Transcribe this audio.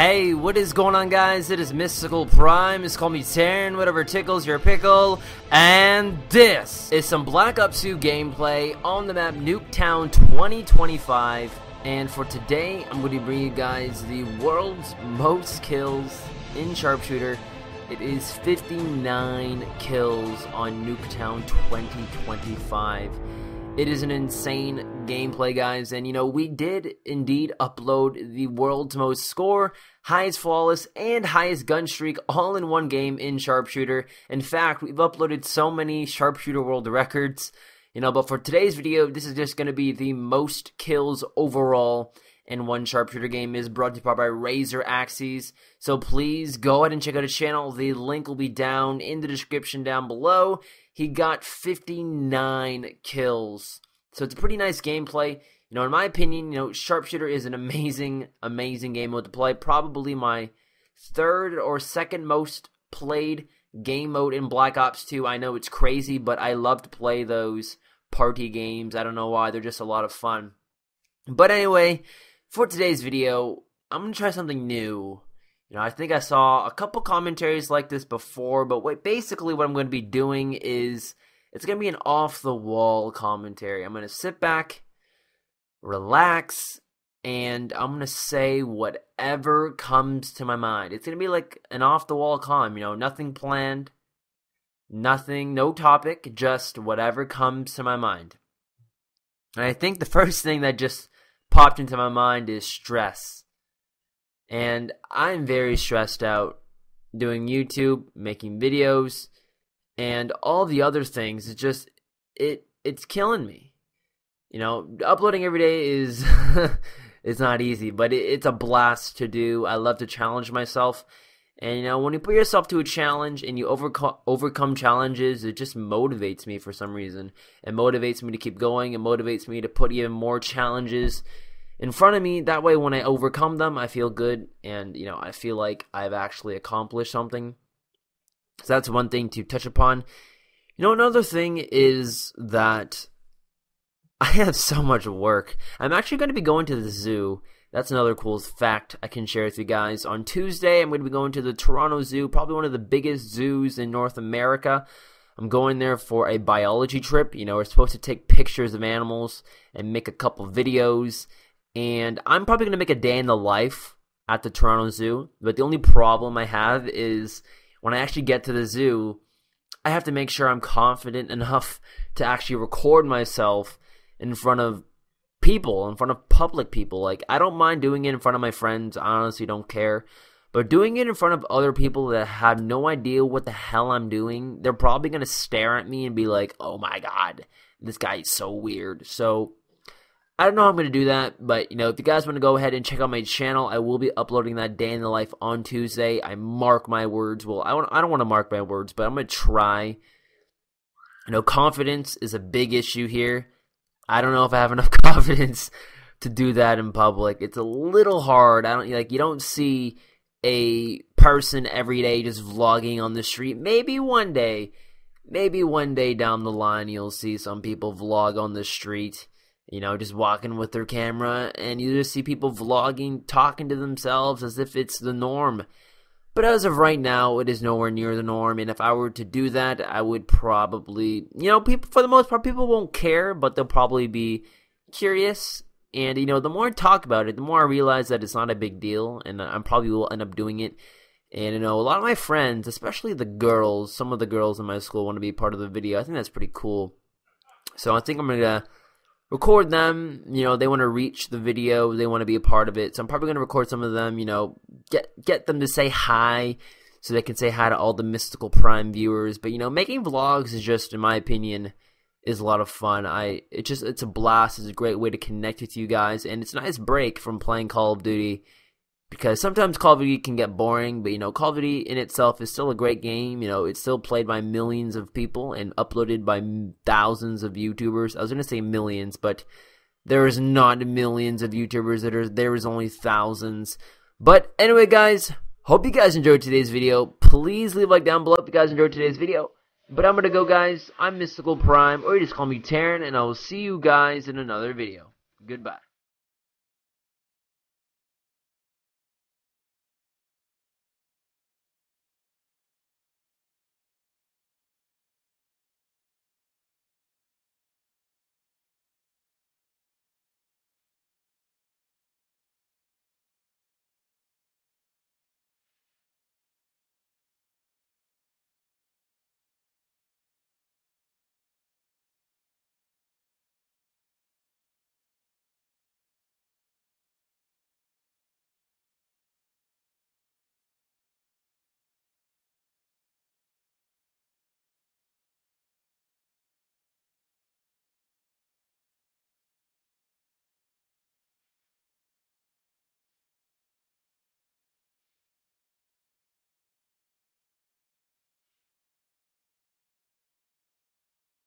Hey, what is going on guys? It is Mystical Prime, it's called me Taryn, whatever tickles your pickle, and this is some Black Ops 2 gameplay on the map Nuketown 2025, and for today, I'm going to bring you guys the world's most kills in Sharpshooter. It is 59 kills on Nuketown 2025. It is an insane gameplay, guys, and you know, we did indeed upload the world's most score, highest flawless, and highest gun streak all in one game in Sharpshooter. In fact, we've uploaded so many Sharpshooter world records, you know, but for today's video, this is just going to be the most kills overall in one sharpshooter game is brought to you by RzoRAxis. So please go ahead and check out his channel. The link will be down in the description down below. He got 59 kills. So it's a pretty nice gameplay. You know, in my opinion, you know, Sharpshooter is an amazing, amazing game mode to play. Probably my third or second most played game mode in Black Ops 2. I know it's crazy, but I love to play those party games. I don't know why. They're just a lot of fun. But anyway, for today's video, I'm going to try something new. You know, I think I saw a couple commentaries like this before, but what basically what I'm going to be doing is it's going to be an off the wall commentary. I'm going to sit back, relax, and I'm going to say whatever comes to my mind. It's going to be like an off the wall com, you know, nothing planned, nothing, no topic, just whatever comes to my mind. And I think the first thing that just popped into my mind is stress. And I'm very stressed out doing YouTube, making videos, and all the other things. It's just it it's killing me. You know, uploading every day is it's not easy, but it, it's a blast to do. I love to challenge myself. And you know, when you put yourself to a challenge and you overcome overcome challenges, it just motivates me for some reason. It motivates me to keep going. It motivates me to put even more challenges in front of me. That way, when I overcome them, I feel good, and you know, I feel like I've actually accomplished something. So that's one thing to touch upon. You know, another thing is that I have so much work. I'm actually going to be going to the zoo. That's another cool fact I can share with you guys. On Tuesday, I'm going to be going to the Toronto Zoo, probably one of the biggest zoos in North America. I'm going there for a biology trip. You know, we're supposed to take pictures of animals and make a couple videos. And I'm probably going to make a day in the life at the Toronto Zoo. But the only problem I have is when I actually get to the zoo, I have to make sure I'm confident enough to actually record myself in front of people, in front of public people. Like, I don't mind doing it in front of my friends. I honestly don't care. But doing it in front of other people that have no idea what the hell I'm doing, they're probably going to stare at me and be like, oh my god, this guy is so weird. So, I don't know how I'm going to do that, but you know, if you guys want to go ahead and check out my channel, I will be uploading that day in the life on Tuesday. I mark my words. Well, I, want, I don't want to mark my words, but I'm going to try. You know, confidence is a big issue here. I don't know if I have enough confidence to do that in public. It's a little hard. I don't like you don't see a person every day just vlogging on the street. Maybe one day, maybe one day down the line you'll see some people vlog on the street you know, just walking with their camera, and you just see people vlogging, talking to themselves as if it's the norm. But as of right now, it is nowhere near the norm, and if I were to do that, I would probably, you know, people for the most part, people won't care, but they'll probably be curious. And you know, the more I talk about it, the more I realize that it's not a big deal, and I probably will end up doing it. And you know, a lot of my friends, especially the girls, some of the girls in my school want to be part of the video. I think that's pretty cool. So I think I'm gonna record them. You know, they want to reach the video, they want to be a part of it. So I'm probably going to record some of them. You know, get get them to say hi, so they can say hi to all the Mystical Prime viewers. But you know, making vlogs is just, in my opinion, is a lot of fun. I it just it's a blast. It's a great way to connect with you guys, and it's a nice break from playing Call of Duty because sometimes Call of Duty can get boring, but you know, Call of Duty in itself is still a great game. You know, it's still played by millions of people and uploaded by thousands of YouTubers. I was going to say millions, but there is not millions of YouTubers. That are there is only thousands. But anyway, guys, hope you guys enjoyed today's video. Please leave a like down below if you guys enjoyed today's video. But I'm gonna go, guys. I'm Mystical Prime, or you just call me Taryn, and I will see you guys in another video. Goodbye.